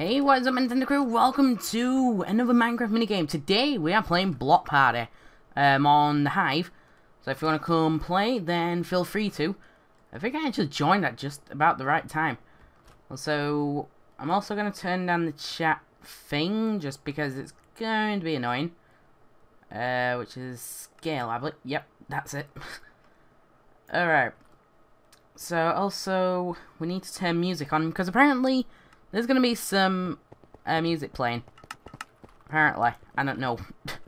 Hey, what is up Nintendo crew? Welcome to another Minecraft minigame. Today we are playing Block Party um, on the Hive. So if you want to come play, then feel free to. I think I actually joined at just about the right time. Also, I'm also going to turn down the chat thing just because it's going to be annoying. Uh, which is scale, I believe. Yep, that's it. Alright. So, also, we need to turn music on because apparently there's going to be some uh, music playing. Apparently. I don't know.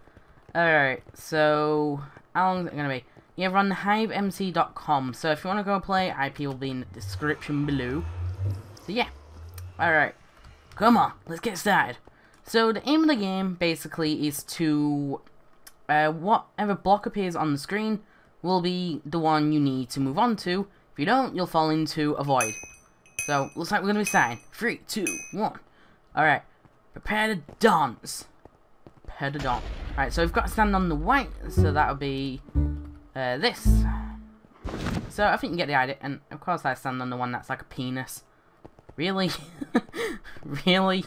Alright, so how long is it going to be? You have on hivemc.com. So if you want to go play, IP will be in the description below. So yeah. Alright. Come on, let's get started. So the aim of the game basically is to uh, whatever block appears on the screen will be the one you need to move on to. If you don't, you'll fall into a void. So, looks like we're to be starting. Three, two, one. Alright. Prepare to dance. Prepare to dance. Alright, so we've got to stand on the white, so that'll be uh, this. So, I think you get the idea. And, of course, I stand on the one that's like a penis. Really? really?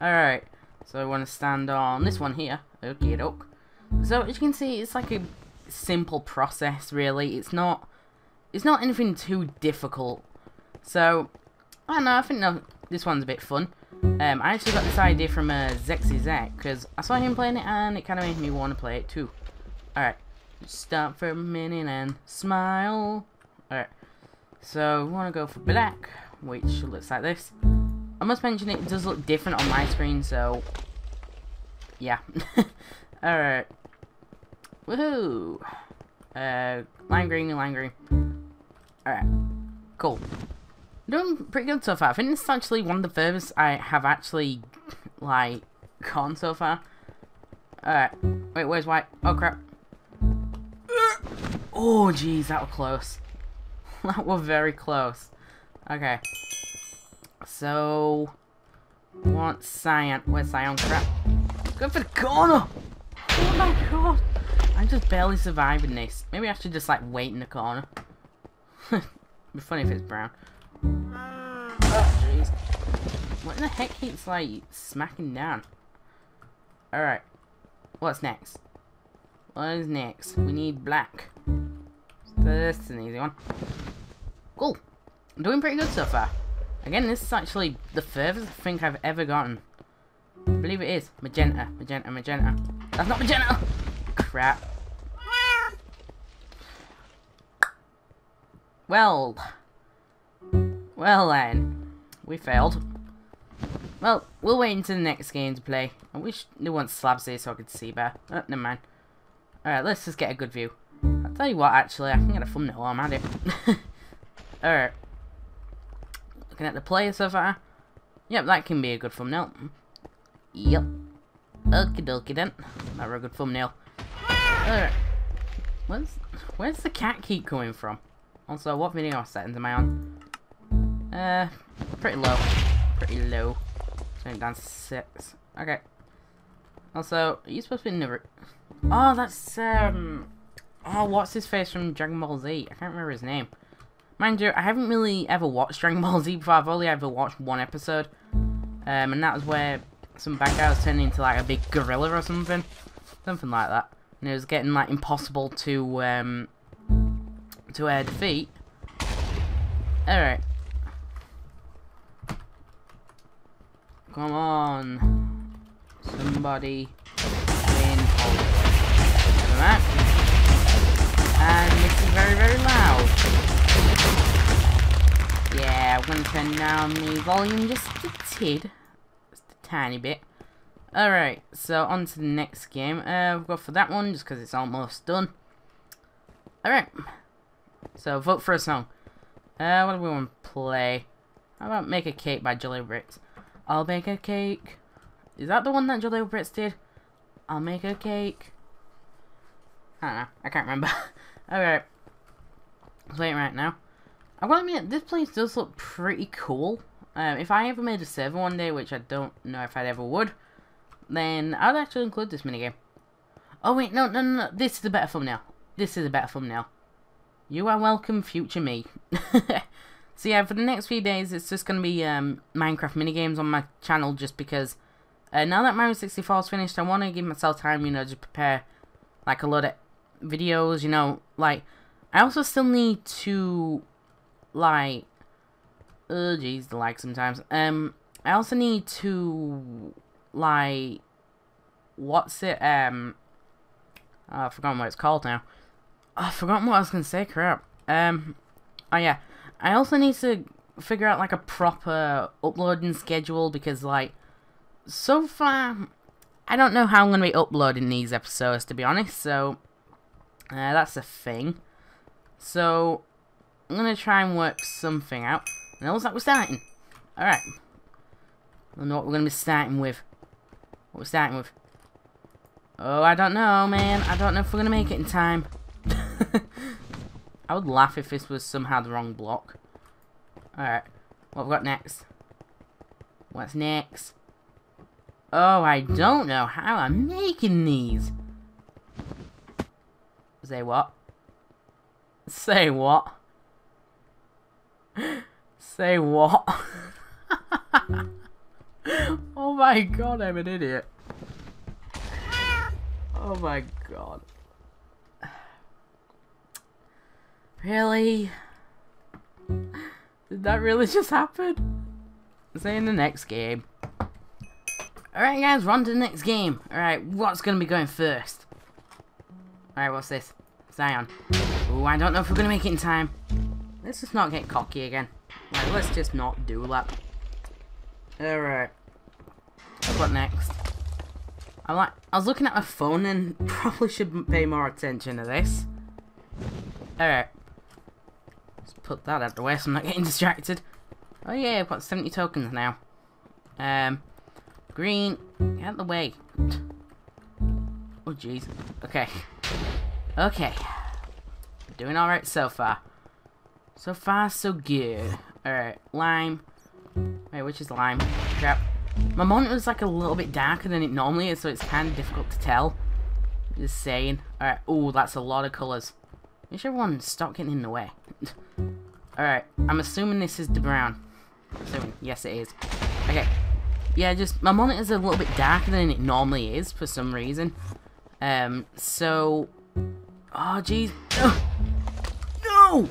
Alright. So, I want to stand on this one here. Okay, doke. So, as you can see, it's like a simple process, really. It's not... It's not anything too difficult. So, I don't know, I think no, this one's a bit fun. Um, I actually got this idea from uh, Zexy Zek, because I saw him playing it and it kind of made me want to play it too. Alright, stop for a minute and smile. Alright, so we want to go for black, which looks like this. I must mention it does look different on my screen, so yeah. Alright. Woohoo! Uh, lime green, lime green. Alright, cool doing pretty good so far. I think this is actually one of the furthest I have actually, like, gone so far. Alright. Wait, where's white? Oh, crap. Oh, jeez, that was close. that was very close. Okay. So, want cyan. Where's cyan? Crap. Go for the corner! Oh my god! I'm just barely surviving this. Maybe I should just, like, wait in the corner. It'd be funny if it's brown. Jeez. What in the heck keeps, like, smacking down? Alright. What's next? What is next? We need black. This is an easy one. Cool. I'm doing pretty good so far. Again, this is actually the furthest I think I've ever gotten. I believe it is. Magenta, magenta, magenta. That's not magenta! Crap. Well, well then, we failed. Well, we'll wait until the next game to play. I wish there weren't slabs here so I could see better. Oh, never mind. Alright, let's just get a good view. I'll tell you what, actually, I can get a thumbnail while I'm at it. Alright. Looking at the player so far. Yep, that can be a good thumbnail. Yep. Okie dokie then. That's a good thumbnail. Alright. Where's, where's the cat keep coming from? Also, what video settings am I on? Uh, pretty low. Pretty low. Turn down to six. Okay. Also, are you supposed to be in the... Oh, that's, um... Oh, what's his face from Dragon Ball Z? I can't remember his name. Mind you, I haven't really ever watched Dragon Ball Z before. I've only ever watched one episode. Um, and that was where some bad guy was turning into, like, a big gorilla or something. Something like that. And it was getting, like, impossible to, um... To, uh, defeat. Alright. Come on. Somebody win that. And this is very, very loud. Yeah, I'm to turn down the volume just a tid. Just a tiny bit. Alright, so on to the next game. Uh, we'll go for that one just because it's almost done. Alright. So, vote for a song. Uh, what do we want to play? How about Make a Cake by Jelly Bricks? I'll make a cake. Is that the one that Jaleel Brits did? I'll make a cake. I don't know. I can't remember. Alright. Playing right now. I want to admit, this place does look pretty cool. Um, if I ever made a server one day, which I don't know if I ever would, then I'd actually include this minigame. Oh wait, no, no, no, no. This is a better thumbnail. This is a better thumbnail. You are welcome, future me. So yeah, for the next few days, it's just going to be um, Minecraft minigames on my channel just because uh, now that Mario 64 is finished, I want to give myself time, you know, to prepare like a lot of videos, you know, like I also still need to like oh jeez, the lag sometimes. Um I also need to like what's it um oh, I've forgotten what it's called now. Oh, I've forgotten what I was gonna say, crap. Um oh yeah. I also need to figure out like a proper uploading schedule because like so far I don't know how I'm gonna be uploading these episodes to be honest, so uh, that's a thing. So I'm gonna try and work something out. And it looks like we're starting. Alright. I don't know what we're gonna be starting with. What we're starting with. Oh, I don't know, man. I don't know if we're gonna make it in time. I would laugh if this was somehow the wrong block. Alright. What have we got next? What's next? Oh, I don't know how I'm making these. Say what? Say what? Say what? oh my god, I'm an idiot. Oh my god. Really? Did that really just happen? Say in the next game. Alright guys, we're on to the next game. Alright, what's gonna be going first? Alright, what's this? cyan. Oh, I don't know if we're gonna make it in time. Let's just not get cocky again. Like, let's just not do that. Alright. What next? I like. I was looking at my phone and probably should pay more attention to this. Alright. Put that out the way so I'm not getting distracted. Oh yeah, I've got 70 tokens now. Um, green, get out of the way. Oh jeez. Okay. Okay. Doing alright so far. So far, so good. Alright, lime. Wait, which is lime? Crap. My monitor is like a little bit darker than it normally is, so it's kind of difficult to tell. Just saying. Alright, oh, that's a lot of colours. Make sure everyone stop getting in the way. Alright, I'm assuming this is the brown. Assuming. Yes, it is. Okay. Yeah, just, my monitor's a little bit darker than it normally is, for some reason. Um, so, Oh, jeez. No!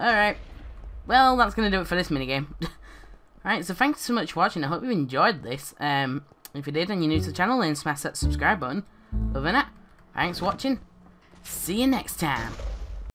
Alright. Well, that's going to do it for this minigame. Alright, so thanks so much for watching. I hope you enjoyed this. Um, if you did and you're new to the channel, then smash that subscribe button. Other than that, thanks for watching. See you next time.